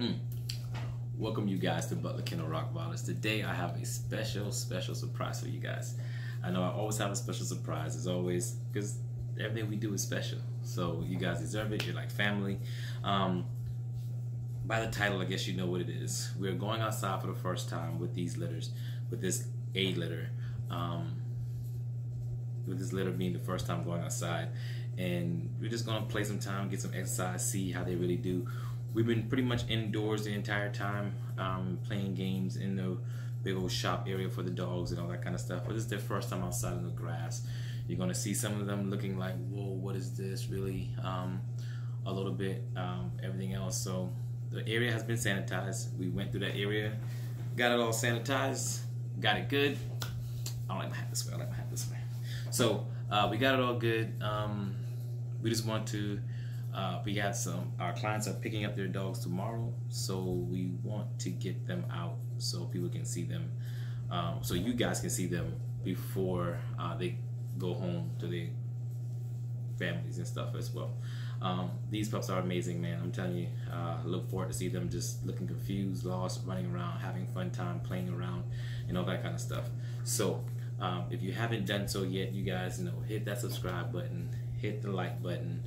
Mm. Welcome you guys to Butler Kennel Rottweilers. Today I have a special, special surprise for you guys. I know I always have a special surprise, as always, because everything we do is special. So you guys deserve it. You're like family. Um, by the title, I guess you know what it is. We're going outside for the first time with these litters, with this A litter. Um, with this litter being the first time going outside. And we're just gonna play some time, get some exercise, see how they really do we've been pretty much indoors the entire time, um, playing games in the big old shop area for the dogs and all that kind of stuff. But this is their first time outside in the grass. You're gonna see some of them looking like, whoa, what is this really? Um, a little bit, um, everything else. So the area has been sanitized. We went through that area, got it all sanitized, got it good. I don't like my hat this way. I like my hat this way. So uh, we got it all good. Um, we just want to uh, we got some, our clients are picking up their dogs tomorrow, so we want to get them out so people can see them, um, so you guys can see them before uh, they go home to their families and stuff as well. Um, these pups are amazing, man. I'm telling you, uh, look forward to see them just looking confused, lost, running around, having fun time, playing around, and all that kind of stuff. So, um, if you haven't done so yet, you guys know, hit that subscribe button, hit the like button,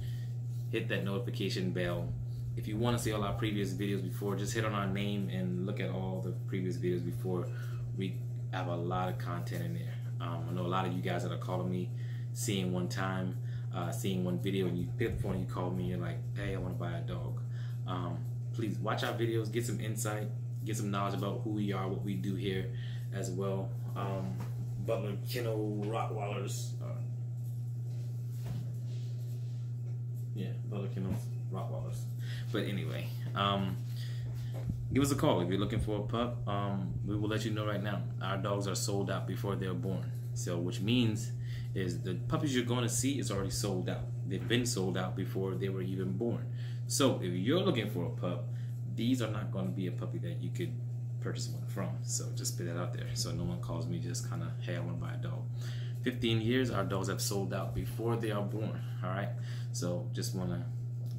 hit that notification bell. If you want to see all our previous videos before, just hit on our name and look at all the previous videos before. We have a lot of content in there. Um, I know a lot of you guys that are calling me, seeing one time, uh, seeing one video, and you pick up the phone you call me, you're like, hey, I want to buy a dog. Um, please watch our videos, get some insight, get some knowledge about who we are, what we do here as well. Um, Butler Kennel Rottweilers. Butler Kennels, Rottweilers. But anyway, um, give us a call if you're looking for a pup. Um, we will let you know right now. Our dogs are sold out before they're born. So, which means is the puppies you're going to see is already sold out. They've been sold out before they were even born. So, if you're looking for a pup, these are not going to be a puppy that you could purchase one from. So, just put that out there. So, no one calls me just kind of, hey, I want to buy a dog. 15 years, our dogs have sold out before they are born. All right. So just want to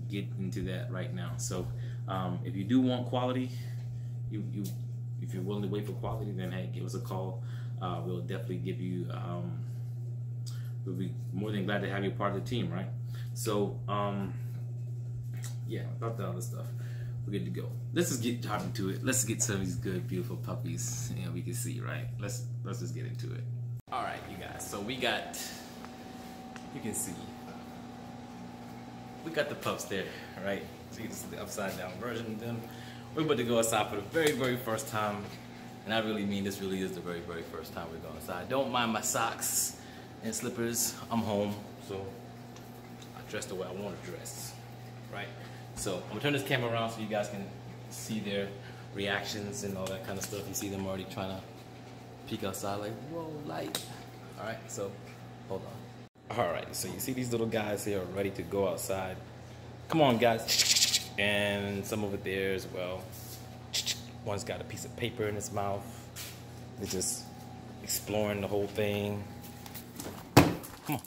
get into that right now. So um, if you do want quality, you, you if you're willing to wait for quality, then hey, give us a call. Uh, we'll definitely give you. Um, we'll be more than glad to have you part of the team, right? So um, yeah, about the other stuff. We're good to go. Let's just get talking to it. Let's get some of these good, beautiful puppies. You know, we can see, right? Let's let's just get into it. All right. So we got, you can see, we got the pups there, right? So you can see the upside down version of them. We're about to go outside for the very, very first time. And I really mean this really is the very, very first time we're going outside. Don't mind my socks and slippers. I'm home, so I dress the way I want to dress, right? So I'm gonna turn this camera around so you guys can see their reactions and all that kind of stuff. You see them already trying to peek outside like, whoa, light. All right, so hold on. All right, so you see these little guys here ready to go outside. Come on, guys. And some over there as well. One's got a piece of paper in his mouth. They're just exploring the whole thing. Come on.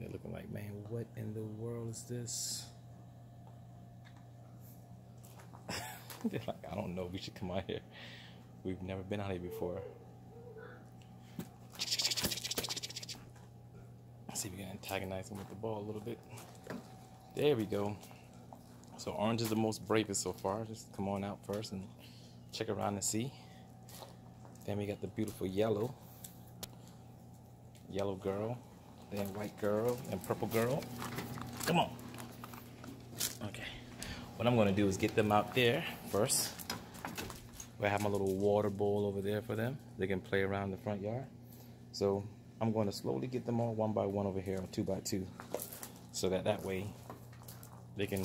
They're looking like, man, what in the world is this? They're like, I don't know, if we should come out here. We've never been out here before. Let's see if we can antagonize them with the ball a little bit. There we go. So orange is the most bravest so far. Just come on out first and check around and see. Then we got the beautiful yellow. Yellow girl. Then white girl and purple girl. Come on. Okay. What I'm going to do is get them out there first. I have my little water bowl over there for them. They can play around the front yard. So I'm going to slowly get them all one by one over here, or two by two, so that that way they can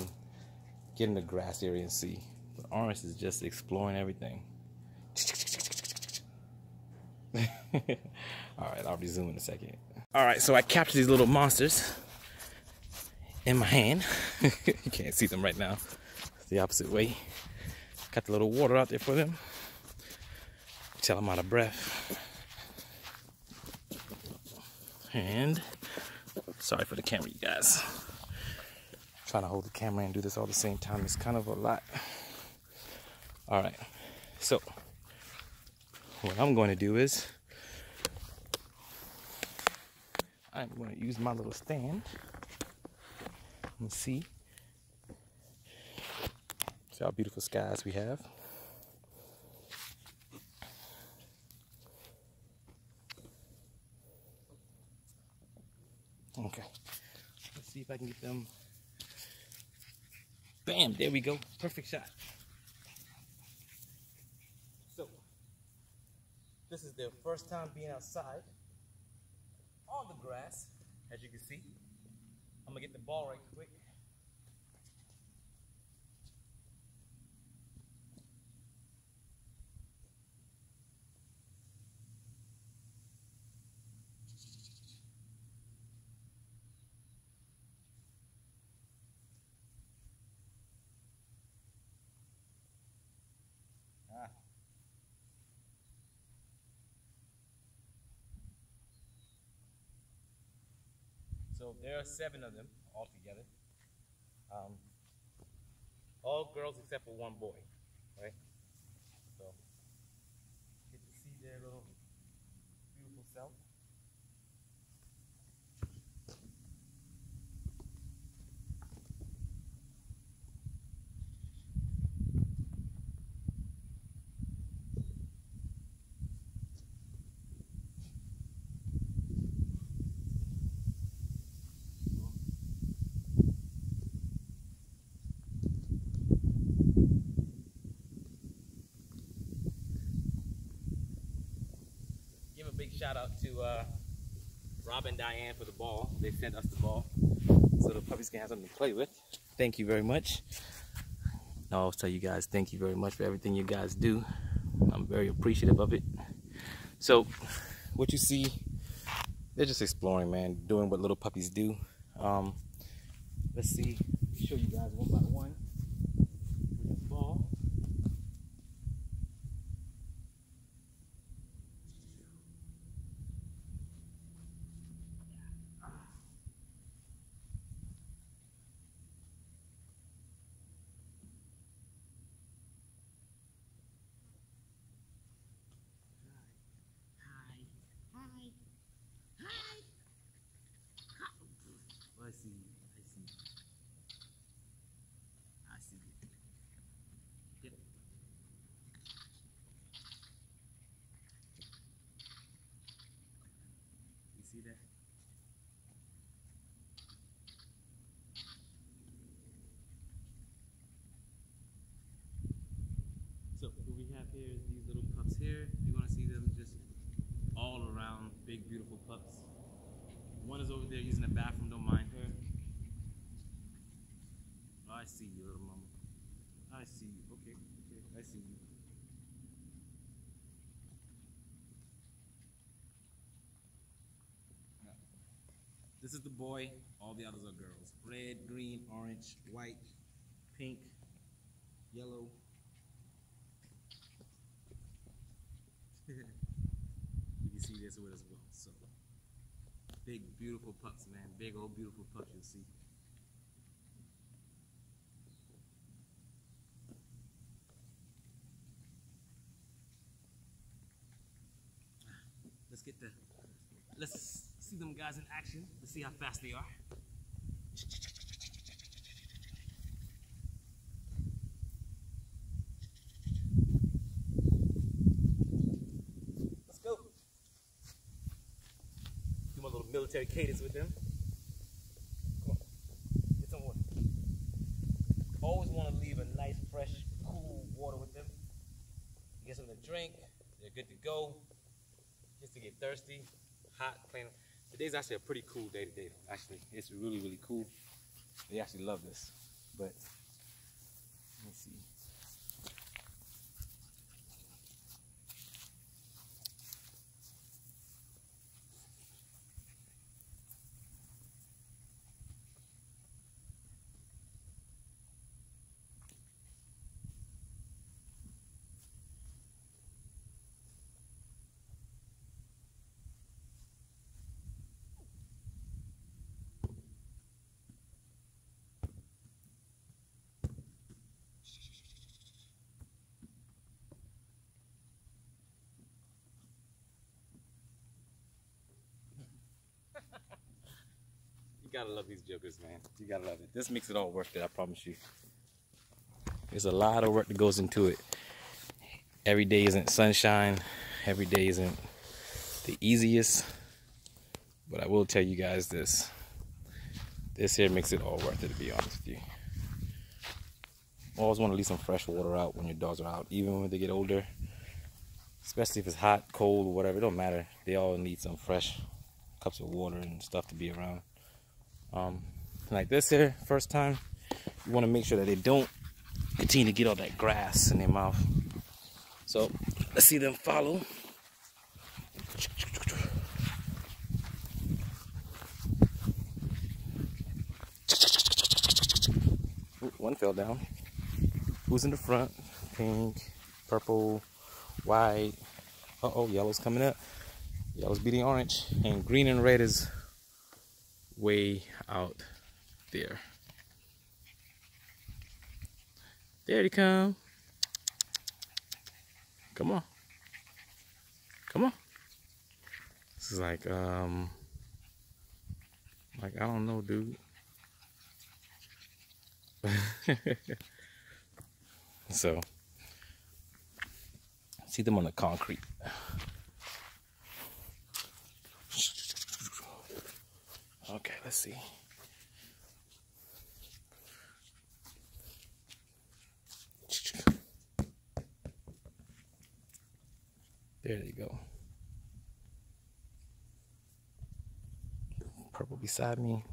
get in the grass area and see. But Orange is just exploring everything. all right, I'll resume in a second. All right, so I captured these little monsters in my hand. you can't see them right now. It's the opposite way. Got the little water out there for them. Tell them out of breath. And sorry for the camera, you guys. Trying to hold the camera and do this all the same time is kind of a lot. All right, so what I'm going to do is I'm going to use my little stand. Let's see. See how beautiful skies we have. Okay. Let's see if I can get them. Bam, there we go. Perfect shot. So, this is their first time being outside on the grass, as you can see. I'm gonna get the ball right quick. There are seven of them altogether. Um, all girls except for one boy, right? So get to see their little beautiful self. give a big shout out to uh, Rob and Diane for the ball. They sent us the ball so the puppies can have something to play with. Thank you very much. I always tell you guys thank you very much for everything you guys do. I'm very appreciative of it. So, what you see, they're just exploring, man, doing what little puppies do. Um, let's see, show you guys one by one. with this ball. Oh, I see. I see. I see. Yep. You see that? So what we have here is these little pups here. You're gonna see them just all around, big beautiful pups. One is over there using the bathroom, don't mind her. I see you, little mama. I see you. Okay, okay, I see you. This is the boy, all the others are girls. Red, green, orange, white, pink, yellow. you can see this with as well. So big beautiful pups, man. Big old beautiful pups you'll see. Let's get the let's see them guys in action. Let's see how fast they are. Let's go. Do my little military cadence with them. Come on. Get some water. Always want to leave a nice, fresh, cool water with them. Get something to drink. They're good to go. Just to get thirsty. Today's actually a pretty cool day today. Actually, it's really, really cool. They actually love this. But let me see. You gotta love these jokers, man. You gotta love it. This makes it all worth it, I promise you. There's a lot of work that goes into it. Every day isn't sunshine. Every day isn't the easiest. But I will tell you guys this. This here makes it all worth it, to be honest with you. Always want to leave some fresh water out when your dogs are out, even when they get older. Especially if it's hot, cold, whatever. It don't matter. They all need some fresh cups of water and stuff to be around. Um, like this here, first time, you want to make sure that they don't continue to get all that grass in their mouth. So let's see them follow. one fell down. Who's in the front? Pink, purple, white. Uh-oh, yellow's coming up. Yellow's beating orange. And green and red is way out there. There they come. Come on. Come on. This is like, um, like, I don't know, dude. so, see them on the concrete. Okay, let's see. There you go. Purple beside me.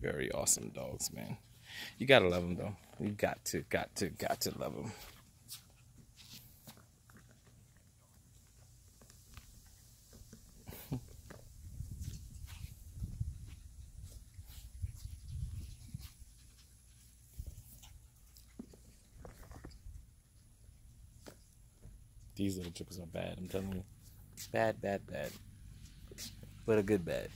Very awesome dogs, man. You gotta love them though. You got to, got to, got to love them. These little chickens are bad, I'm telling you. Bad, bad, bad. But a good bad.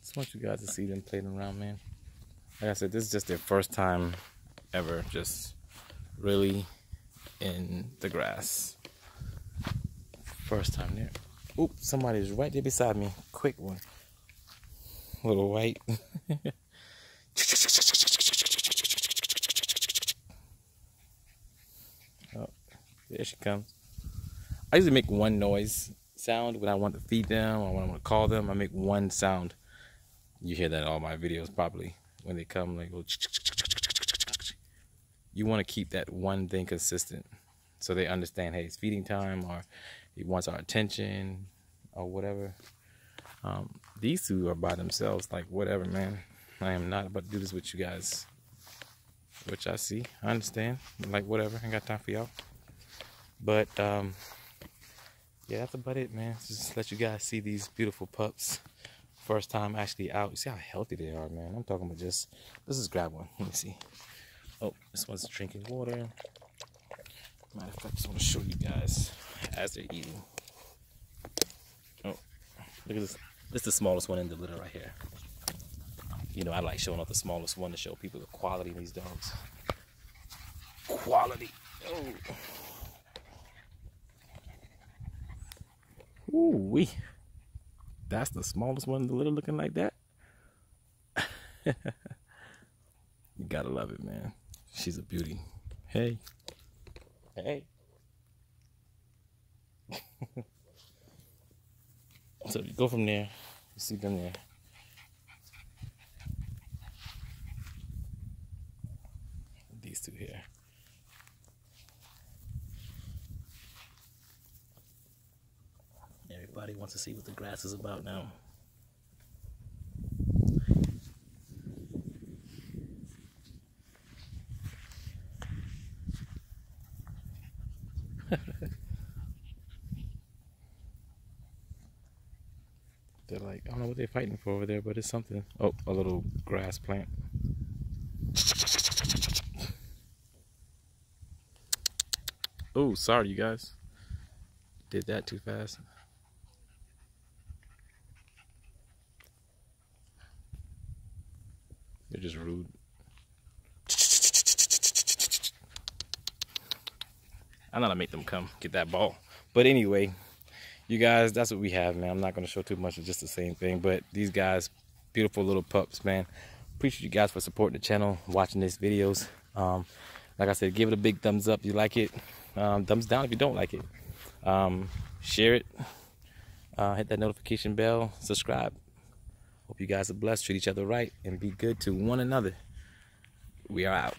Just want you guys to see them playing around, man. Like I said, this is just their first time ever just really in the grass. First time there. Oop, somebody's right there beside me. Quick one. Little white. oh, there she comes. I usually make one noise sound when I want to feed them or when I want to call them. I make one sound. You hear that in all my videos probably when they come like you want to keep that one thing consistent so they understand hey it's feeding time or he wants our attention or whatever. Um, these two are by themselves like whatever man. I am not about to do this with you guys. Which i see i understand like whatever i got time for y'all. But um, yeah that's about it man. Just let you guys see these beautiful pups. First time actually out. You see how healthy they are man. I'm talking about just let's just grab one. Let me see Oh, this one's drinking water. Matter of fact, I just want to show you guys as they're eating. Oh, look at this. This is the smallest one in the litter right here. You know, I like showing off the smallest one to show people the quality of these dogs. Quality. Oh. Ooh wee. That's the smallest one in the litter looking like that. you gotta love it, man. She's a beauty. Hey. Hey. so you go from there, you see them there. These two here. Everybody wants to see what the grass is about now. They're like, I don't know what they're fighting for over there, but it's something. Oh, a little grass plant. Oh, sorry, you guys. Did that too fast. They're just rude. I'm gonna make them come get that ball. But anyway, you guys, that's what we have, man. I'm not gonna show too much of just the same thing. But these guys, beautiful little pups, man. Appreciate you guys for supporting the channel, watching these videos. Um, like I said, give it a big thumbs up if you like it. Um, thumbs down if you don't like it. Um, share it. Uh, hit that notification bell. Subscribe. Hope you guys are blessed. Treat each other right and be good to one another. We are out.